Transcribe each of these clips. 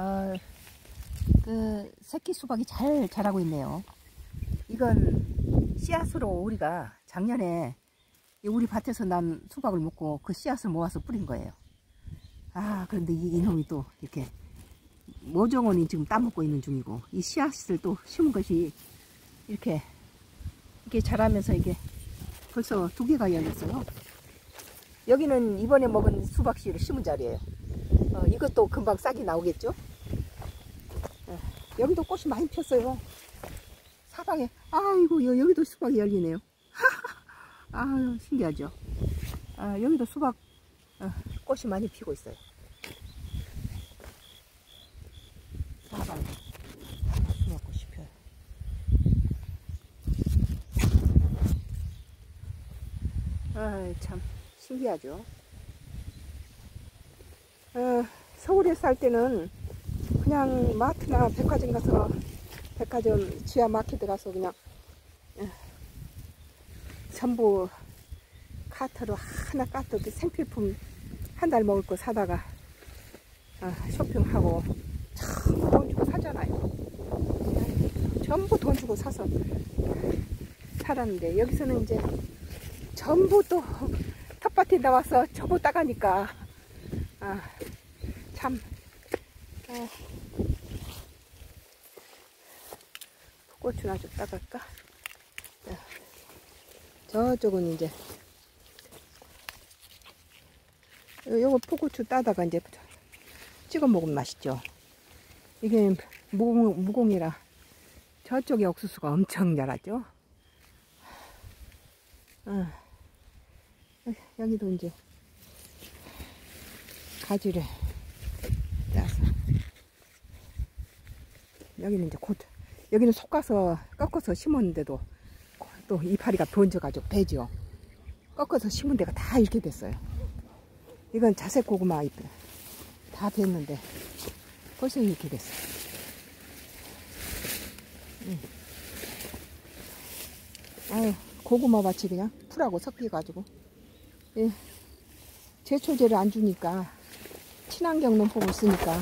아, 그 새끼 수박이 잘 자라고 있네요. 이건 씨앗으로 우리가 작년에 우리 밭에서 난 수박을 먹고 그 씨앗을 모아서 뿌린 거예요. 아, 그런데 이, 이놈이 또 이렇게 모종원이 지금 따먹고 있는 중이고 이 씨앗을 또 심은 것이 이렇게 이렇게 자라면서 이게 벌써 두 개가 열렸어요. 여기는 이번에 먹은 수박씨를 심은 자리예요. 어, 이것도 금방 싹이 나오겠죠? 어, 여기도 꽃이 많이 폈어요. 사방에 아이고 여, 여기도 수박이 열리네요. 아 신기하죠? 아, 여기도 수박 어, 꽃이 많이 피고 있어요. 사방에. 아참 신기하죠? 어, 서울에 살 때는 그냥 마트나 백화점 가서 백화점 지하 마켓에 가서 그냥 어, 전부 카트로 하나 까뜨기 생필품 한 달 먹을 거 사다가 어, 쇼핑하고 전부 돈 주고 사잖아요. 전부 돈 주고 사서 살았는데 여기서는 이제 전부 또 텃밭에 나와서 저보 따가니까 아, 참 어, 고추나 좀 따갈까? 자, 저쪽은 이제 요거 푸고추 따다가 이제 찍어 먹으면 맛있죠. 이게 무공, 무공이라 저쪽에 옥수수가 엄청 자라죠. 어. 여기도 이제 가지를 따서 여기는 이제 곧 여기는 솎아서 꺾어서 심었는데도 또 이파리가 번져가지고 배죠. 꺾어서 심은 데가 다 이렇게 됐어요. 이건 자색 고구마 잎. 다 뱄는데 벌써 이렇게 됐어. 응. 아유, 고구마 밭이 그냥 풀하고 섞여가지고. 예. 제초제를 안 주니까 친환경 농법을 쓰니까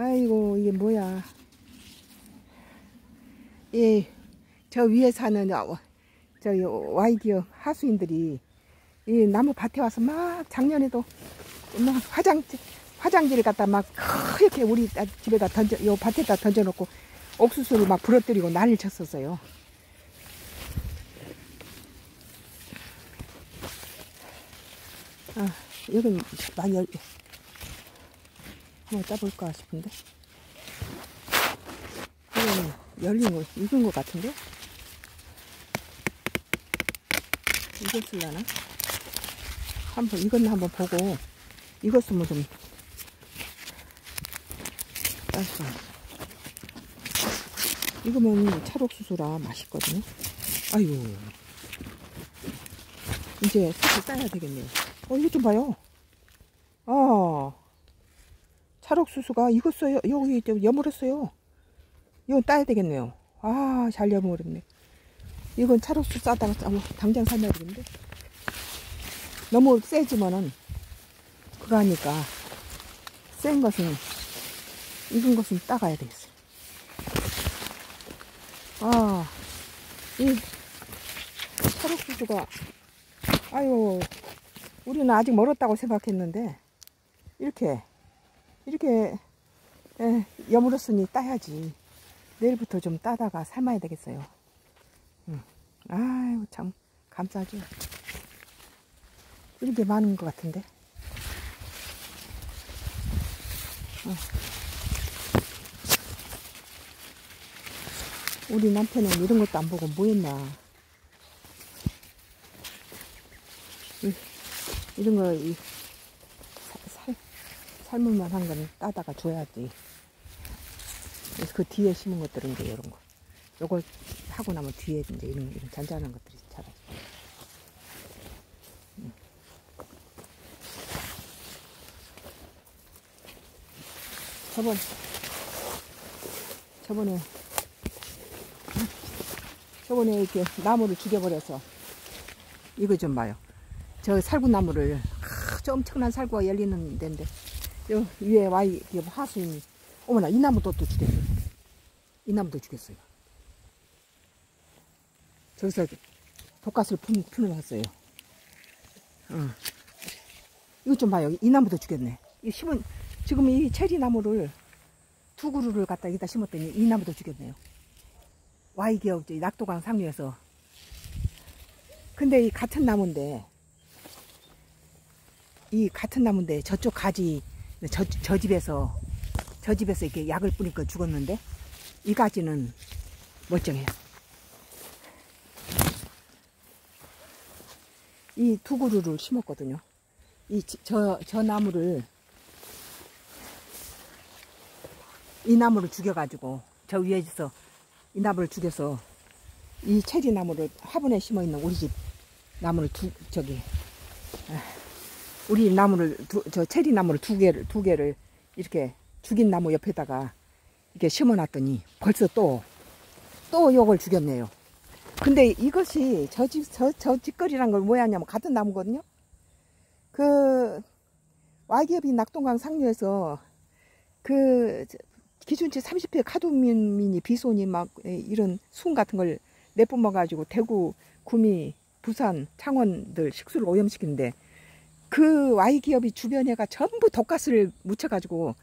아이고 이게 뭐야 예, 저 위에 사는 어, 저기 와이디어 하수인들이 이 나무 밭에 와서 막 작년에도 막 화장 화장지를 갖다 막 이렇게 우리 집에다 던져 요 밭에다 던져놓고 옥수수를 막 부러뜨리고 난리를 쳤었어요. 아, 여긴 많이 열, 한번 따볼까 싶은데. 이건 열린 거, 익은 것 같은데? 익었을려나? 한번, 익었나 한번 보고, 익었으면 좀, 따서. 익으면 찰옥수수라 맛있거든요. 아유. 이제 수수 따야 되겠네요. 어, 이것 좀 봐요. 아, 찰옥수수가 익었어요. 여기 여물었어요. 이건 따야 되겠네요. 아, 잘 여물었네. 이건 찰옥수수 싸다가 당장 삶아야 되겠는데. 너무 세지만은, 그거 하니까, 센 것은, 익은 것은 따가야 되겠어요. 아, 이 찰옥수수가, 아유, 우리는 아직 멀었다고 생각했는데 이렇게 이렇게 에, 여물었으니 따야지. 내일부터 좀 따다가 삶아야 되겠어요. 응. 아유 참 감사하죠. 이렇게 많은 것 같은데. 어. 우리 남편은 이런 것도 안 보고 뭐 했나. 이런 거, 삶을 만 한 거는 따다가 줘야지. 그래서 그 뒤에 심은 것들은 이제 이런 거. 요걸 하고 나면 뒤에 이제 이런, 이런 잔잔한 것들이 자라죠. 음. 저번, 저번에, 저번에 이렇게 나무를 죽여버려서 이거 좀 봐요. 저 살구나무를 저 엄청난 살구가 열리는 데인데 여 위에 와이 이 하수인이 어머나 이 나무도 또 죽였어요. 이 나무도 죽였어요. 저기서 독가스를 왔어요. 어. 이거 좀 봐요. 이 나무도 죽였네. 이 심은 지금 이 체리 나무를 두 그루를 갖다 여기다 심었더니 이 나무도 죽였네요. 와이기업 낙도강 상류에서 근데 이 같은 나무인데 이 같은 나무인데 저쪽 가지 저, 저 집에서 저 집에서 이렇게 약을 뿌리니까 죽었는데 이 가지는 멀쩡해요. 이 두 그루를 심었거든요. 이저저 나무를 이 나무를 죽여가지고 저 위에서 이 나무를 죽여서 이 체리 나무를 화분에 심어 있는 우리 집 나무를 두 저기 아, 우리 나무를 두, 저 체리 나무를 두 개를 두 개를 이렇게 죽인 나무 옆에다가 이렇게 심어놨더니 벌써 또또 요걸 죽였네요. 근데 이것이 저 집, 저, 저 집거리란 걸 뭐였냐면 같은 나무거든요. 그, 와이기업이 낙동강 상류에서 그, 기준치 30회 카도민이 비손이 막 이런 순 같은 걸 내뿜어 가지고 대구, 구미, 부산, 창원들 식수를 오염시키는데 그 Y기업이 주변에가 전부 독가스를 묻혀가지고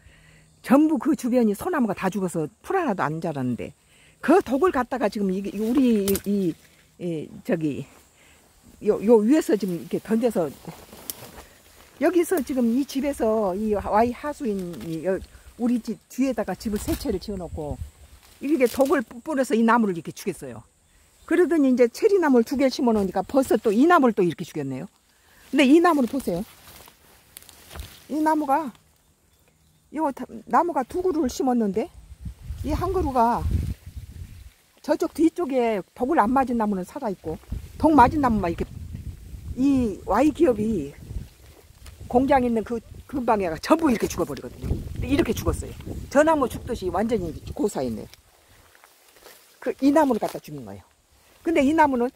전부 그 주변이 소나무가 다 죽어서 풀 하나도 안 자랐는데 그 독을 갖다가 지금 이, 우리 이, 이, 이 저기 요, 요 위에서 지금 이렇게 던져서 여기서 지금 이 집에서 이 Y 하수인이 우리 집 뒤에다가 집을 세 채를 지어놓고 이렇게 독을 뿌려서 이 나무를 이렇게 죽였어요. 그러더니 이제 체리 나무를 두 개를 심어 놓으니까 벌써 또 이 나무를 또 이렇게 죽였네요. 근데 이 나무를 보세요. 이 나무가 이거 나무가 두 그루를 심었는데 이 한 그루가 저쪽 뒤쪽에 독을 안 맞은 나무는 살아있고 독 맞은 나무만 이렇게 이 Y 기업이 공장 있는 그 근방에가 전부 이렇게 죽어버리거든요. 이렇게 죽었어요. 저 나무 죽듯이 완전히 고사했네요. 그 이 나무를 갖다 죽인 거예요. 근데 이 나무는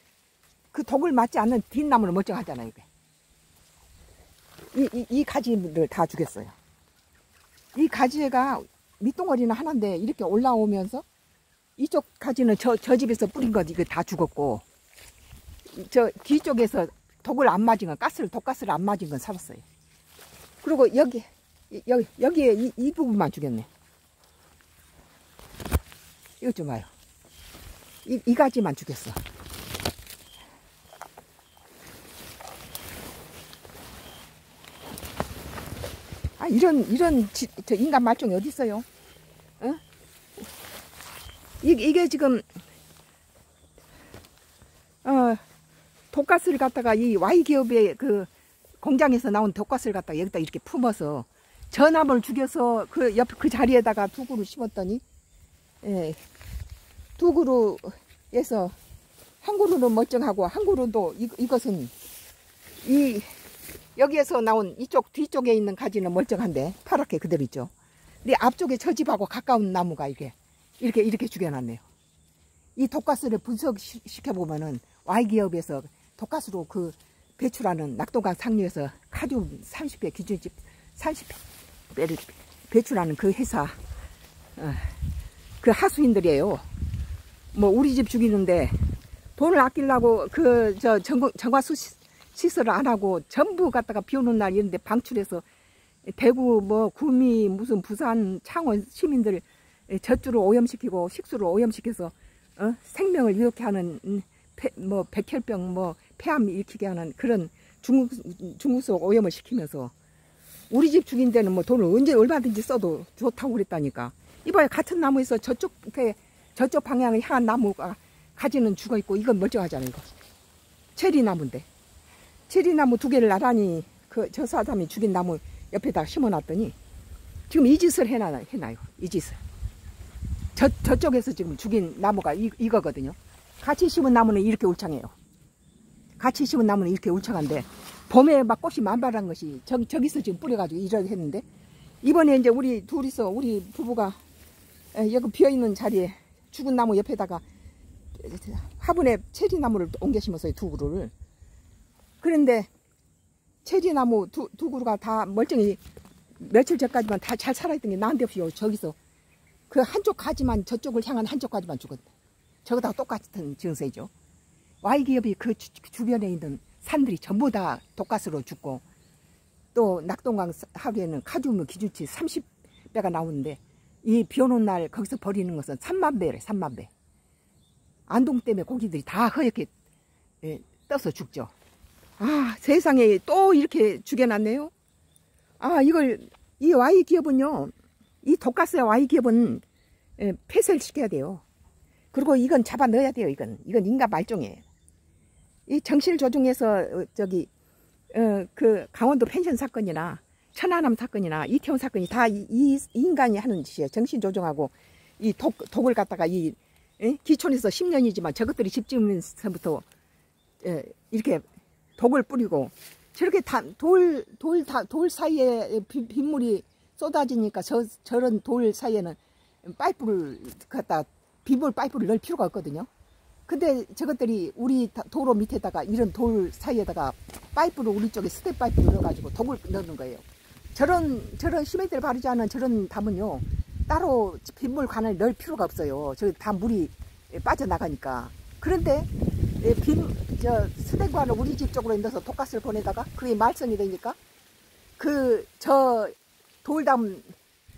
그 독을 맞지 않는 뒷나무는 멀쩡하잖아요. 이게. 이, 이, 이 가지를 다 죽였어요. 이 가지가 밑동어리는 하나인데 이렇게 올라오면서 이쪽 가지는 저, 저 집에서 뿌린 것 이거 다 죽었고 저 뒤쪽에서 독을 안 맞은 건 가스를 독가스를 안 맞은 건 살았어요. 그리고 여기 여기 여기에 이, 이 부분만 죽였네. 이것 좀 봐요. 이, 이 가지만 죽였어. 이런 이런 지, 저 인간 말종이 어디 있어요? 어? 이, 이게 지금 어 독가스를 갖다가 이 Y 기업의 그 공장에서 나온 독가스를 갖다가 여기다 이렇게 품어서 전함을 죽여서 그 옆 그 자리에다가 두 그루 심었더니 예, 두 그루에서 한 그루는 멀쩡하고 한 그루도 이, 이것은 이 여기에서 나온 이쪽 뒤쪽에 있는 가지는 멀쩡한데 파랗게 그대로 있죠. 근데 앞쪽에 저 집하고 가까운 나무가 이게 이렇게 이렇게 죽여놨네요. 이 독가스를 분석시켜 보면은 Y 기업에서 독가스로 그 배출하는 낙동강 상류에서 카디움 30배 기준집 30배를 배출하는 그 회사 어, 그 하수인들이에요. 뭐 우리 집 죽이는데 돈을 아끼려고 그 저 정화수 시설을 안 하고 전부 갖다가 비 오는 날 이런데 방출해서 대구 뭐 구미 무슨 부산 창원 시민들 젖주를 오염시키고 식수를 오염시켜서 어? 생명을 이렇게 하는 폐, 뭐 백혈병 뭐 폐암 일으키게 하는 그런 중국 중국속 오염을 시키면서 우리 집 죽인 데는 뭐 돈을 언제 얼마든지 써도 좋다고 그랬다니까. 이봐요. 같은 나무에서 저쪽 저쪽 방향을 향한 나무가 가지는 죽어 있고 이건 멀쩡하잖아요 이거. 체리 나무인데 체리나무 두 개를 나란히 그 저 사람이 죽인 나무 옆에다 심어놨더니 지금 이 짓을 해놔, 해놔요. 이 짓을. 저, 저쪽에서 지금 죽인 나무가 이, 이거거든요. 같이 심은 나무는 이렇게 울창해요. 같이 심은 나무는 이렇게 울창한데 봄에 막 꽃이 만발한 것이 저기, 저기서 지금 뿌려가지고 이렇게 했는데 이번에 이제 우리 둘이서 우리 부부가 여기 비어있는 자리에 죽은 나무 옆에다가 화분에 체리 나무를 옮겨 심었어요. 두 그루를. 그런데 체리나무 두, 두 그루가 다 멀쩡히 며칠 전까지만 다 잘 살아있던 게 난데없이 저기서 그 한쪽 가지만 저쪽을 향한 한쪽 가지만 죽었대. 저거 다 똑같은 증세죠. Y기업이 그 주, 주변에 있는 산들이 전부 다 독가스로 죽고 또 낙동강 하루에는 카주무 기준치 30배가 나오는데 이 비 오는 날 거기서 버리는 것은 3만 배래 3만 배. 안동 때문에 고기들이 다 허옇게 예, 떠서 죽죠. 아 세상에 또 이렇게 죽여놨네요. 아 이걸 이 Y 기업은요 이 독가스의 Y 기업은 예, 폐쇄를 시켜야 돼요. 그리고 이건 잡아 넣어야 돼요. 이건 이건 인간 말종이에요. 이 정실 조중에서 어, 저기 어, 그 강원도 펜션 사건이나 천안함 사건이나 이태원 사건이 다이 인간이 하는 짓이에요. 정신 조종하고 이 독, 독을 갖다가 이 예? 기촌에서 10년이지만 저것들이 집 지으면서부터 예, 이렇게 독을 뿌리고 저렇게 돌, 돌, 다, 돌 사이에 빗, 빗물이 쏟아지니까 저, 저런 돌 사이에는 파이프를 갖다 빗물 파이프를 넣을 필요가 없거든요. 근데 저것들이 우리 다- 도로 밑에다가 이런 돌 사이에다가 파이프를 우리 쪽에 스텐 파이프를 넣어가지고 독을 넣는 거예요. 저런 저런 시멘트를 바르지 않은 저런 담은요 따로 빗물 관을 넣을 필요가 없어요. 저다 물이 빠져나가니까. 그런데 예, 빗저 스텐관을 우리 집 쪽으로 넣어서 독가스를 보내다가 그게 말썽이 되니까 그 저 돌담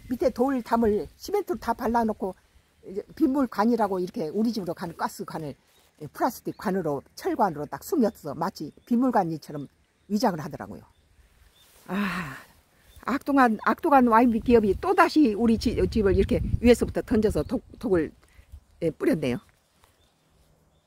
밑에 돌담을 시멘트로 다 발라놓고 빗물관이라고 이렇게 우리 집으로 가는 가스관을 예, 플라스틱 관으로 철관으로 딱 숨겼어 마치 빗물관이처럼 위장을 하더라고요. 아 악동한 악동한 와인 기업이 또 다시 우리 지- 집을 이렇게 위에서부터 던져서 독, 독을 예, 뿌렸네요.